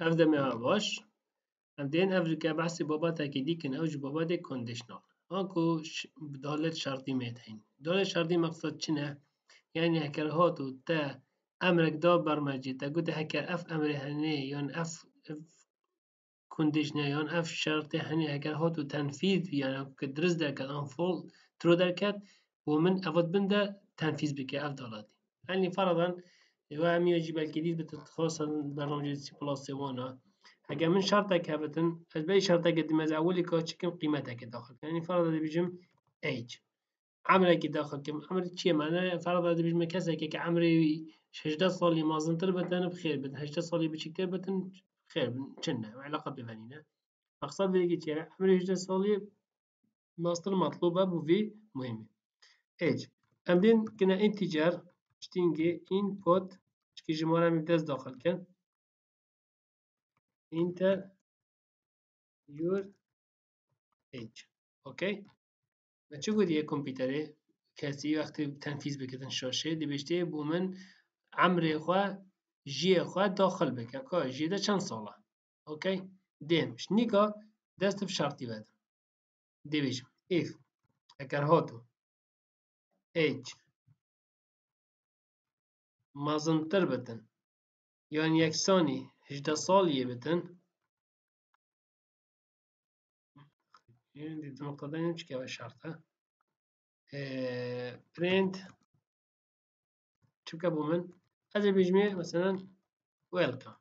اف دمه ها باش ام دين اف که بحث بابا تاکیدی کن أو جو بابا ده کندشنال آنکو دالت شرطی میتهین دالت شرطی مقصد چنه يعني هكر هاتو تا امرك دا برمجي تا قد هكر اف أمر هني يان اف كونديشنر يان اف شرط هني هكر هاتو تنفيذ يعني كدرس دركت ان فول ترو دركت ومن افض بنده تنفيذ بك اف دالاتي يعني فرضا وهم يجب الجديد بتتخصص برنامج سي بلس وأنا اگر من شرطك هبتن از بي شرطك قدم از اولی که چکم قیمتك داخل يعني فرضا دي بيجم age عمرك داخل كم عمر چیه معنی فرضا دي بيجم كسا که عمري 18 سالي مازنتر بتن بخير بتن 18 سالي بچكتر بتن خير چنه علاقة بفنينه مقصد بيجي چیه عمري 18 سالي ماستر مطلوبه بو في مهمه age ام دين كنا انتجر شتینگه input جماره می دست داخل کن؟ enter your age اوکی؟ و چه گودیه کمپیوتره کسی وقتی تنفیذ بکردن شاشه دی بو من عمر خواه جی خواه داخل بکن. که جی ده چند ساله؟ اوکی؟ دیم شنیکا دست شرطی بدم دی if اگر هاتو. age مازنتر بتن یان یکسانی هجده سالیه بتن دي النقطة دي نمشي كيف شرطة print شو كابو من هذا بيجمع مثلا welcome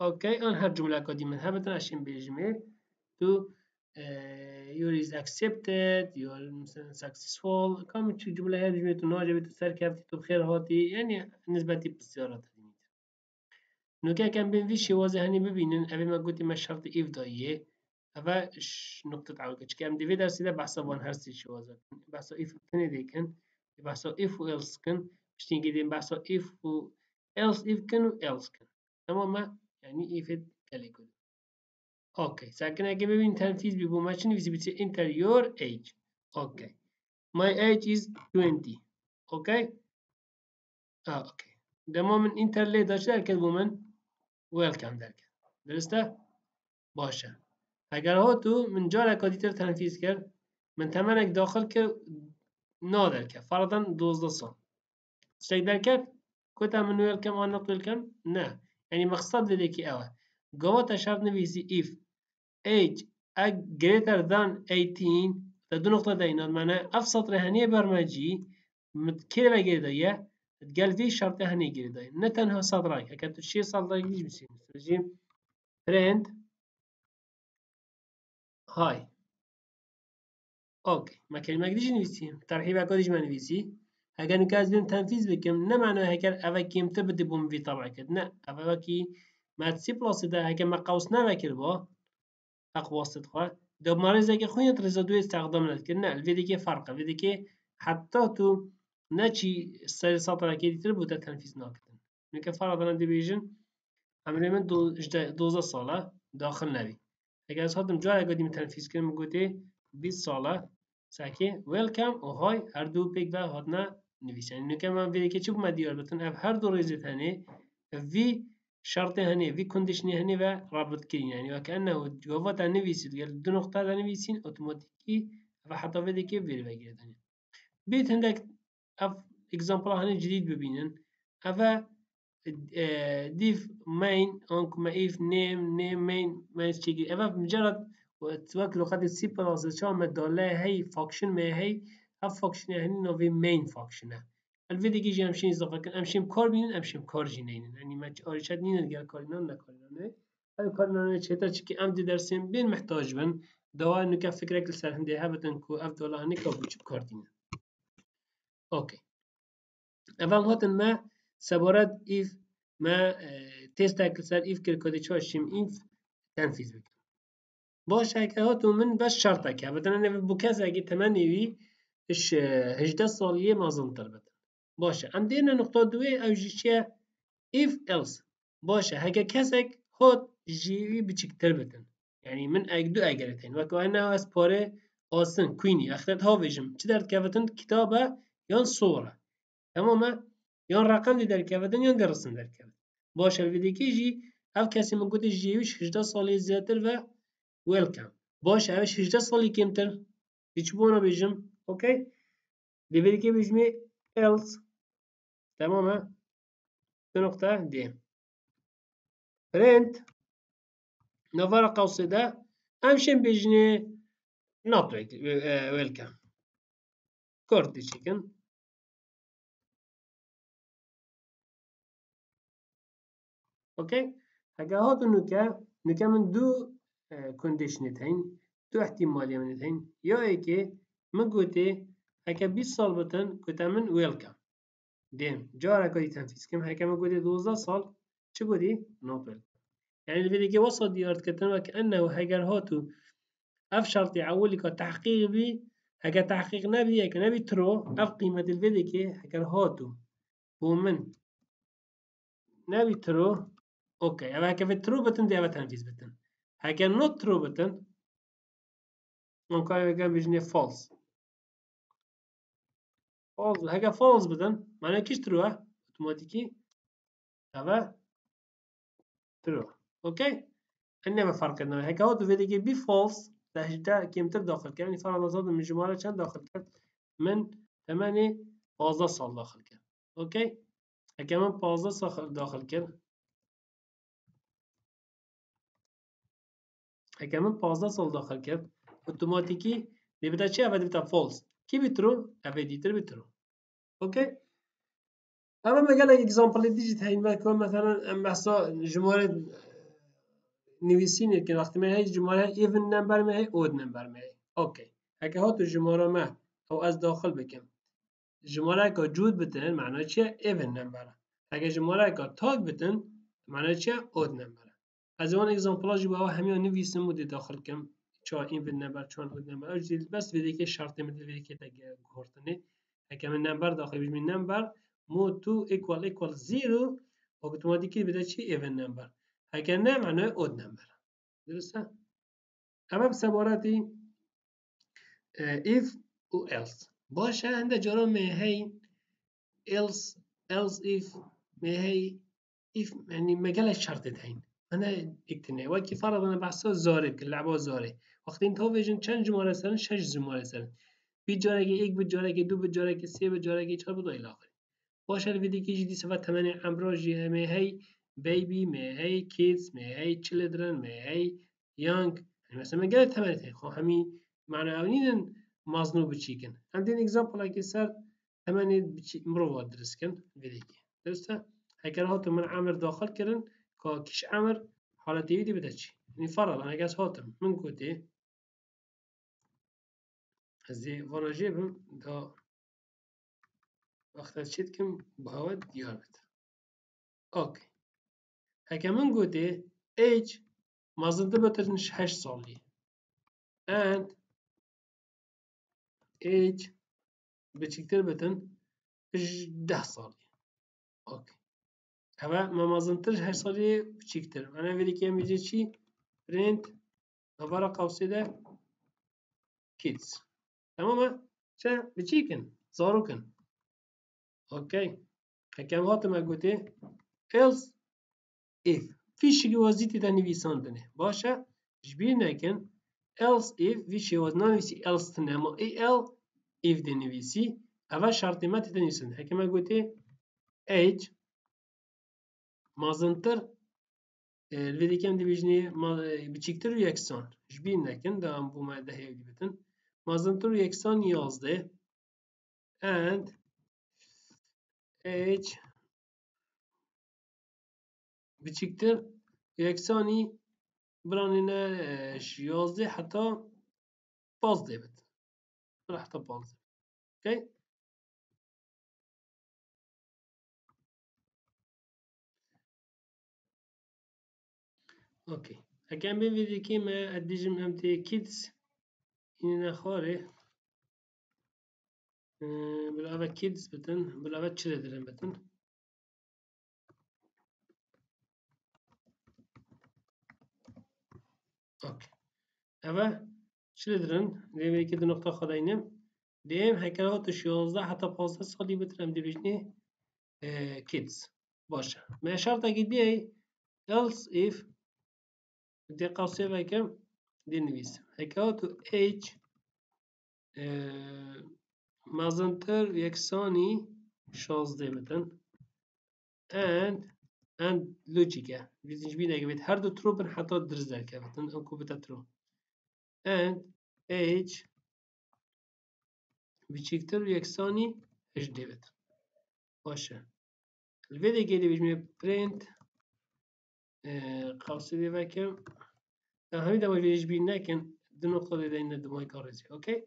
اوكي اون هر جملة قديمة من هبتن عشان بيجمع to your is accepted your مثلا successful. كم جملة هذه بيجمع تو ناجبة تو سر كفتي تو بخير هاتي يعني نسبة بسيارات نوكا كان بين في شوازه هني ببینن اوی ما گوتی ما شرط ایف داییه. اوه نقطة عوض که ام دیوی درسیده بحثا وان هرسی شوازه بحثا ایف تنی دیکن بحثا ایف و ایلس کن. بشتین گیدیم بحثا ایف و ایلس ایف کن و ایلس کن. تمام؟ يعني ایف کلی کن. أوكي ساكن اگه ببین تنفیذ بی ما چی نویسی بیتی enter your age. أوكي my age is 20 أوكي آه أوكي ده من انتر لی داشته کرد بومن ويلکم درکرد درسته؟ باشه اگر ها تو من جا رکادیتر تنفیز کرد من تمنک داخل کرد نادر کرد فرضا دوزده سال چک در کرد کتا من ویلکم آن نقل ویلکم نه یعنی مقصد بده که اوه گوات شرط نویسی if age greater than 18 تا دو نقطه دیناد معنی اف سطر هنیه برمجی متكير بقى ده قال في شرط هني قريدا نتنها صدرك هكذا الشيء صدرك ليش بيصير نجيب print هاي اوكي ما كلمة قديش نويسي ترحيب قديش ما نويسي هكذا نكازين تنفيذ بكم نه معنى هكذا أفا كيم تبدي بوم في طبعا كد نه كي مدسی پلاسیده اگه مقاوس نمکر با حق واسط خواه در مریض اگه خونیت رزادوی استخدام ند کرد نه ویدی که فرقه. ویدی که حتی تو نه چی سر ساتر که دیتر بوده تنفیز نکردن میگه فرادان دیویژن عمری من دوزه ساله داخل نبی اگر از هاتم جای اگه دیم تنفیز کرد میگوده 20 ساله. ساکه ویلکم اوهای هر دو پیک و هاتنه نویسن. نکه من ویدی که چی بومدی یار بتن اف هر دو ریزتنه وی شرط هني في كونديشن هني و رابط كرين يعني وكأنه جوابا تنویسید گل دو نقطه تنویسین أوتوماتيكي و حتی بده که بیر بگیرد هنی بیت هندک اف إكزامبل هنی جديد ببینن. اف ديف مين اونك ما ايف نيم نيم مين ما تشيكي اف مجرد وتوك لغه السي بلس شو ما دوله هي فانكشن ما هي اف فانكشن هني نوفي مين فانكشن الفيديو كي امشي اضافه كن امشي كار بينن امشي كار جينين يعني ما ارشاد نين ديال كارنا لا كارنا هاي كارنا چتا چكي ام دي درسين بين محتاج بن دوا انه كفكرك لسر هندي هبتن كو اف دولا هني كابوچ كاردين اوكي اول هاتن ما سبارت ایف ما تست سر ایف کرد کدی چاشیم ایف تنفیذ بکن باشه اگه هاتو من بس شرطه که بدن انا بو کس اگه تمنیوی اش هجده سالیه مازن تر بدن باشه. ام دینا نقطه دوی او چیه؟ If else. باشه. اگه کسک هات جیوی بچکتر بدن یعنی من اگ دو اگرتین وکو انا از پاره آسن کوینی. اختت ها ویجم چی درد که کتابه یان صوره تماما یان رقم دی درکەوەدن یان گەڕسن دەرکەوێت باشە ویدێکێژی اف کسی من گوتی جیویش 18 سالی زیاتر و ویلکم باش اوش 18 سالی کمتر. هیچ بونا بیجم اوکی؟ دیویدی که بیجمی else. تمام ها؟ نقطة دي. print نظر قوسدا أمشي بيجني not آه، welcome. كورتي chicken. أوكي؟ هكا هاد نوكا نوكا من دو آه، كونديشنتين دو احتمالية منتين يا إيكي من قوتي هەکە 20 ساڵ بتن کوتە من وێلکەم دێم جارەکەی تەنفیسکەم هەکەمە گوتی 12 ساڵ چ گوتی نۆپل يعني الفيديو وصل ديارت كتنوا كأنه هگر هاتو أف شرطی شرطي که تحقیق بی هگه تحقیق نبی هكا نبی ترو أف قيمة که هگر هاتو ومن نبی ترو اوکی أما هکه في ترو بتن دي أبا تنفيذ بتن هكا نوت ترو بتن ممكن بگم بجنه فالس هكا فولس بتن معناه كيش ترو اوتوماتيكي اما ترو. أوكي انما فرق انه هيك هو فيديو بي فولس ده كيمتر داخل يعني فرض نظر من جمالة كان داخل كان من 8 15 سال داخل كان أوكي هيك من 15 سال داخل كان هيك من 15 سال داخل كان اوتوماتيكي بيبدا چه ابدا بتا فولس كي بترو ابدا بترو اوكي اما مقال لك اكزامبل ديجيت هاي مثلا بحثا جمهورية نویسین که وقتی ما هی جمله ایون نمبر ما هی اود نمبر ما هی اوکی اگه ها تو جمله ما او از داخل بکن جمله که جود بتن معنی چیه ایون نمبر اگه جمله که تاگ بتن معنی چیه اود نمبر از اون اگزامپلاجی با همین نویسیم بودی داخل کم چا ایون نمبر چون اود نمبر. بس ویدی که شرط مدل ویدی که تگ گورتنی اگه من نمبر داخل بیش من نمبر مو تو ایکوال ایکوال زیرو اوتوماتیکی بده چی؟ ایون نمبر. اگر نه معنای اود نمبر. درسته؟ اما بسبارتی if و else. باشه هنده جارا هی else else if هی if يعني شرط دهين أنا اكتني وكي فرض أنا بحثه زاري لعبة زاري وقتی انتها ویژن چند جمله سرن شش جمله سرن بی جاره که یک به جاره که دو به جاره که سه به جاره که چهار به دو الاخر باشه الفيديو که جدی صفت ثمانية امراجی همه هی may hay kids may hay children may hay young يعني مثلا من قال ثمانية خو همي معنى أونين مازنو بتشيكن عندنا example هيك صار ثمانية مروة درس كن فيديكي درسته؟ هيك هاتو من عامر داخل كرن كا كيش عامر حالتي يدي بدأتشي يعني فرض أنا قاس هاتم من كوتي هزي فانا جيبهم دا وقت شدكم بهوا ديار بت اوكي هكا من قوتي age مازنده بترنش هشت سالي and age بچكتر بتن ده سالي اوكي هوا ما مازنترش هشت سالي بچكتر انا فيدي كيام يجي چي print. نبارا قوسي ده kids. تماما چه بچيكن زاروكن اوكي هكام هاتم اقوتي else if في شێوازیتی دا نویساندنێ باشە ژبیر نەکەن else if وی شێواز نانویسی else تنەما el if دەنویسی ئەوە شارتیمەتی دەنویسن حکەمە گوتێ h مازنتر vêdekêm dibêjinê biçîktir û yeksan ji bîr nekin da em bûme dehê dibitin mazintir Mazantur Yeksan yazdı. And H biçiktir. Yeksani branine e, yazdı hatta baz devet. Hatta baz. Okay. Okay. Again, we will come at Digim MT Kids. این نخواره بلاوه کیدز بتن بلاوه چرا درن بتن اوكي اما children دیگه که دو نقطه خداینم دیم هکرات 16 حتی 15 سالی بترم دیبیشنی kids باشه من شرط اگه بیای else if دي قوسية دي نویس هكاتو h مازنتر يكساني شازده بتن and and لوجيكا بيزنش بينا جبت هر دو ترو بن حتى درز در كفتن انكو بتا ترو and h بچيكتر يكساني اش ديبت باشه الفيديو كده بيجمع print قوسي دي يعني همین دمای ویج بین نکن دو نقطه دیده این دمای کارزی اوکی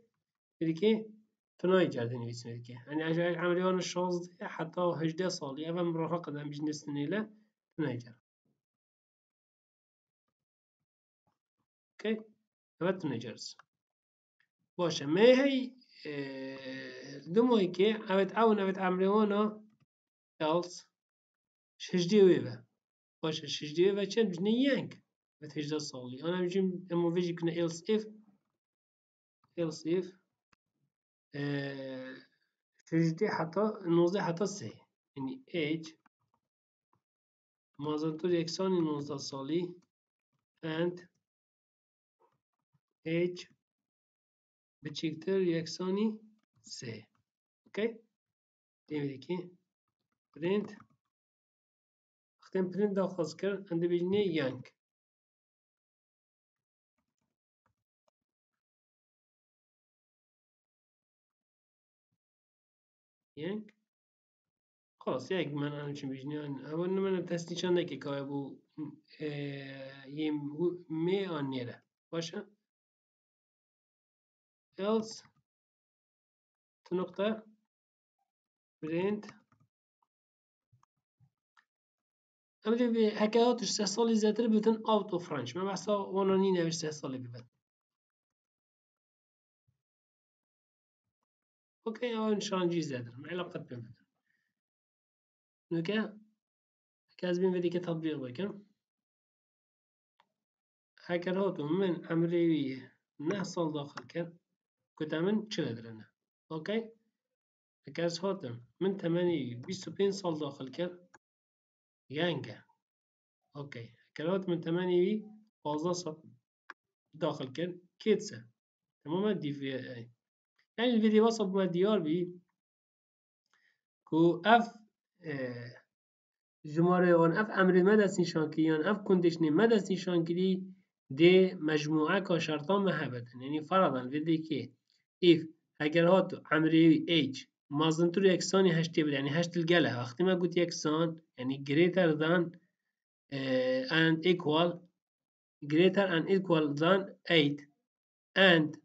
بری که تنای جرده نویس بری که یعنی اجای عملیان 16 حتی 18 سالی اما مراها قدم بیش نستنی له تنای جرده اوکی اما تنای جرده باشه ما هي دموي كي عمت اون عمت عملوانا دالس شجدي ويبا باشه شجدي ويبا چند بجنه ينك نتيجة صالي أنا نجم أما فيجي كنا else if else if تجدي حتى نوزي حتى سي يعني اج مازال تو ديكسون نوزي صالي and age بتشكتر يكساني سي أوكي تيمريكي print. اختم print داخل خاص كر عند بيجني يانك young خلاص یک من همچین بجنه اول من تستیشان نکه که بو يم مي آن نیره. باشه. Else نقطة print. أمدي بحكاياتش سه سالي زيادة بيتن out of range. ما بحثا وانا ني نوش سه سالي بيبن أوكي غادي نشانجي زادا العلاقة بينهم دوكا كاز بين هذيك التطبيق دوكا هاك الهوتو من عمريوية نحصل داخل كان كنت من تشادرنا أوكي؟ كاس هوتم من 8 بيستوبين صل داخل كان يانجا. أوكي. كرات من 8 بازا صل داخل كان كيتسا. تماما؟ دي في إي. الفيديو وصل بما ديار بي كو اف اه جماره اون اف امر ما دست نشان کریان اف کندشنی ما دست نشان کری دی مجموعه کا شرطان محبتن یعنی فرضاً ویدی که if اگر هاتو عمري h مازنتر يكسان هشتي بود يعني هشت الجلة وقتی ما قلت يكسان يعني greater than and equal greater and equal than 8 and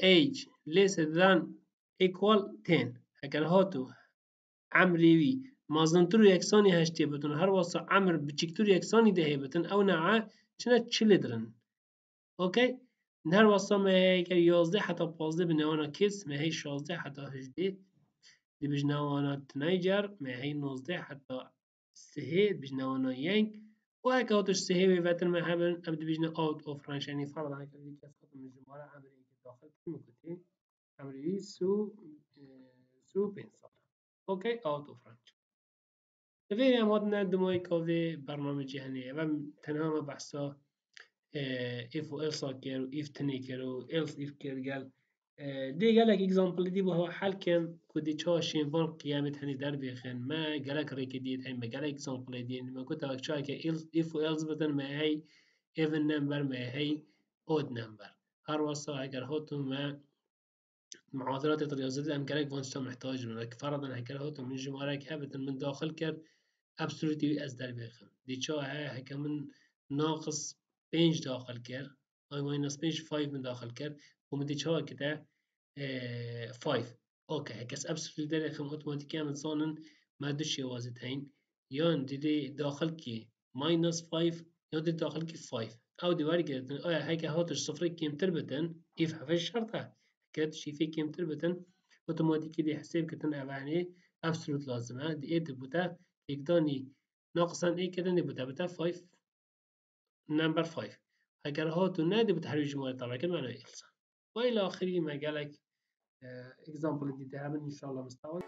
age less than equal 10 اگر هاتو عمري وي مازنتر يكساني هشتي بتون هر واسه عمر بچكتر يكساني ده بتون او نوعه چنه children اوكي هر واسه که 11 حتی 15 بنوانا کس ما هي 16 حتی 18 دي بجنوانا تنايجر ما هي 19 حتى سهي بجنوانا ينك وهيك هاتش سهي ويفتر ما هبن ابدا بجنا اوت اوف رانش يعني فرضا هيك اللي كسبت من الجمهورة عمري داخل كم كنتي عمري سو سو بنصر اوكي اوت اوف رانش فين امادنا دموي كوفي برنامج يعني تنها ما بحثا if و else كير و if تني كير و else if قال دي قال لك example دي هو حل كم كودي تشاشين فان قيامة هني در بيخن ما دي هاي ما قال لك example دي ما كنت لك شاي ك if و else بدن ما هي even number ما هي odd number. هر وصا اگر هاتو ما معضلة الرياضيات الأمكانية كونستم محتاج منه فرضا هکر هاتو من جماره که بتن من داخل کرد ابسولوتی از در بخم دیچا ها آه، هکه من ناقص پنج داخل کرد. آی ماینس پنج فایف من داخل کرد. و من دیچا ها کده فایف آه، اوکی هکس ابسولوتی در اخم اوتوماتیکی هم انسانن مدوش یوازی تین یان دیده داخل کی؟ ماینس فایف یا دیده داخل کی؟ فایف أو دیواری گردن آیا هکه هاتش صفر کمتر بتن؟ ایف هفش شرطه. كات شي في کمتر بتن اوتوماتيكي يعني دي حساب كتن اوانی ابسولوت لازمه دی ایت بوده یکدانی ناقصا ای کردن دی بوده بوده 5 نمبر 5 اگر ها هاتو ندی بوتا هر جمله إيه طبعا که معنی خلصه و إلى آخری مگلک اگزامپل دیده همین انشاءالله مستوان